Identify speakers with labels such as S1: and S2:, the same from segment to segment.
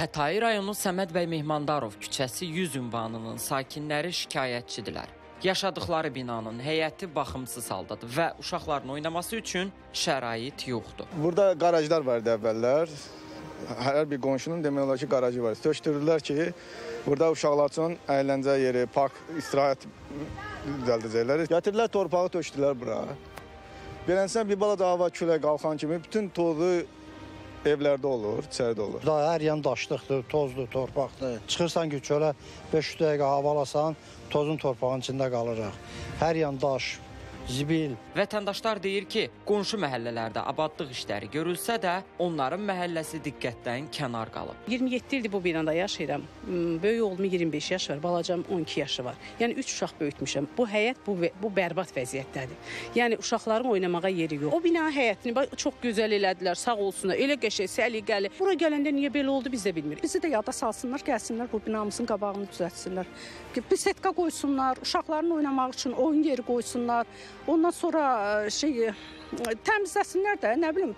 S1: Xətai rayonu Səməd bəy Mehmandarov küçəsi 100 ünvanının sakinləri şikayətçidirlər. Yaşadıkları binanın həyəti baxımsız haldadır və uşaqların oynaması üçün şərait yoxdur.
S2: Burada qarajlar var idi əvvəllər. Hər bir qonşunun demək olar ki, qarajı var. Sökdürdülər ki, burada uşaqlar üçün əyləncə yeri, park, istirahət düzəldəcəklər. Gətirdilər torpağı tökdülər bura. Beləncə bir balaca hava külək qalxan kimi bütün tozu evlərdə olur, içəridə olur.
S3: Da hər yan daşlıqdır, tozdur, torpaqdır. Çıxırsan ki, çölə 5 dəqiqə havalasan, tozun torpağın içində qalırıq. Hər yan daş, zibil.
S1: Vətəndaşlar deyir ki, qonşu məhəllələrdə abadlıq işləri görülsə də, onların məhəlləsi diqqətdən kənar qalıb.
S4: 27 ildir bu binada yaşayıram. Hmm, Böyük oğlum 25 yaş var, balacam 12 yaşı var. Yəni 3 uşaq böyütmüşəm. Bu həyət bu bu bərbad vəziyyətdədir. Yəni uşaqların oynamağa yeri yox. O binanın həyətini bax, çox gözəl elədilər, sağ olsunlar. Elə qəşəng, səliqəli. Bura gələndə niyə belə oldu biz də bilmirik.
S5: Bizi də yada salsınlar, gəlsinlər bu binamızın qabağını düzəltsinlər. Bir setka qoysunlar, uşaqların oynamaq üçün oyun yeri qoysunlar. Ondan sonra e, şey e, təmizləsinlər də, nə bilim,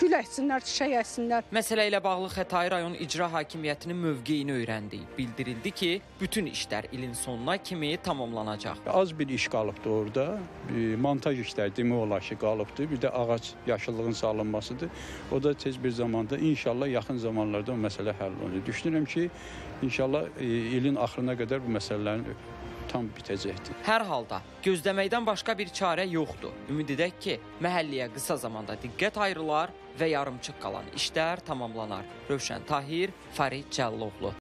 S5: gül əksinlər, çiçək əksinlər.
S1: Məsələ ilə bağlı Xətai rayon icra hakimiyyətinin mövqeyini öyrəndik. Bildirildi ki, bütün işlər ilin sonuna kimi tamamlanacaq.
S6: Az bir iş qalıbdı orada. Bir Montaj işləri demək olar ki, qalıbdı. Bir də ağac yaşıllığın salınmasıdır. O da tez bir zamanda inşallah yaxın zamanlarda o məsələ həll olunacaq. Düşünürəm ki, inşallah e, ilin axırına qədər bu məsələlərin tam bitəcəkdir.
S1: Hər halda gözləməkdən başqa bir çarə yoxdur. Ümid edək ki, məhəlləyə qısa zamanda diqqət ayrılar və yarımçıq qalan işlər tamamlanar. Rövşən Tahir, Farid Cəlloğlu